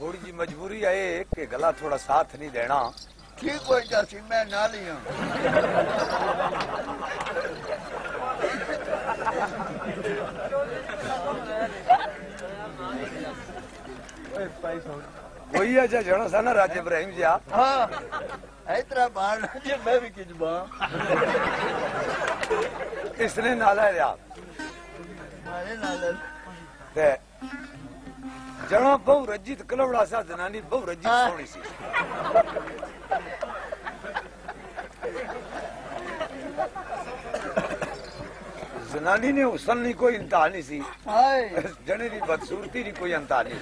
थोड़ी जी मजबूरी है कि गला थोड़ा साथ नहीं देना। ठीक हो जासी मैं नाल ही हूँ कोई है जो जणो सा ना राजे इब्राहिम जी आ हाँ इतना बाण जे मैं भी किच बा। इसने नाला दिया मारे नाल। रजित कलवड़ा सा जनानी बहु रजित हाँ। सोनी सी। जनानी ने हुसन नहीं कोई इंतहा नहीं सी। जने की बदसूरती नहीं कोई इंतहा नहीं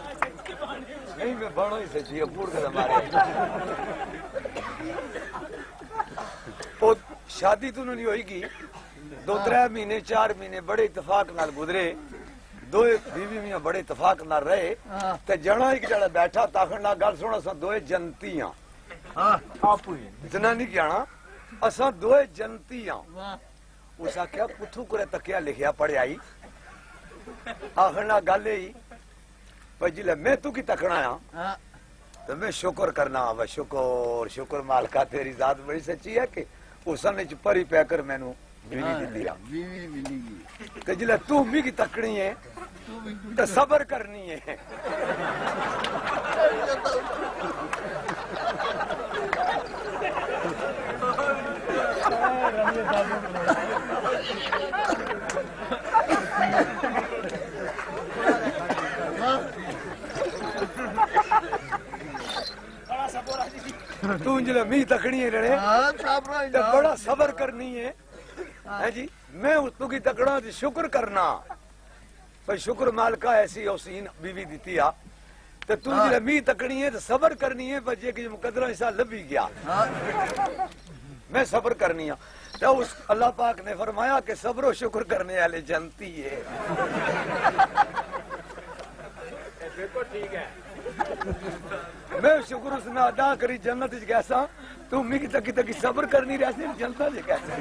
नहीं मैं बड़ो ही सची है पूर्ण शादी तो नहीं होगी दो त्रै महीने चार महीने बड़े इतफाक गुजरे। दो बीवी मियाँ बड़े इतफाक नाल रहे। हाँ। ते जना एक जड़ा बैठा ताखन ना गल सुनो असा दोए जनतियाँ। हाँ। जनानी क्या असा दोए जनतियाँ। उस आख्या कुथू कुरे तकिया लिखिया पढ़िया आखर ना गल भाई ज़िले मैं तू की तकना आ तो मैं शुक्र करना शुक्र शुक्र मालका तेरी जात बड़ी सच्ची है कि उसन च परी पैकर मैनू बीवी दी आ बीवी मिलेगी ते ज़िले तू मिगी तकनी है तो सबर करनी है तू ज़िले मी तकनी है रणे ते बड़ा सबर करनी है है जी मैं उस तू की तकड़ा ते शुक्र करना। भाई शुक्र मालका ऐसी औसीन बीवी दी आ। ते तू हाँ। ज़िले मी तकनी है ते सबर करनी है पर जे कि मुकदरा ऐसा लभी गया हाँ। मैं सब्र करनी है तो उस अल्लाह पाक ने फरमाया कि सब्र शुक्र करने वाले जनती है बिल्कुल ठीक है मैं शुक्र उसने अदा करी, जन्नत कैसा तू मिगी तकी तकी सब्र करनी रहती जनता च कैसा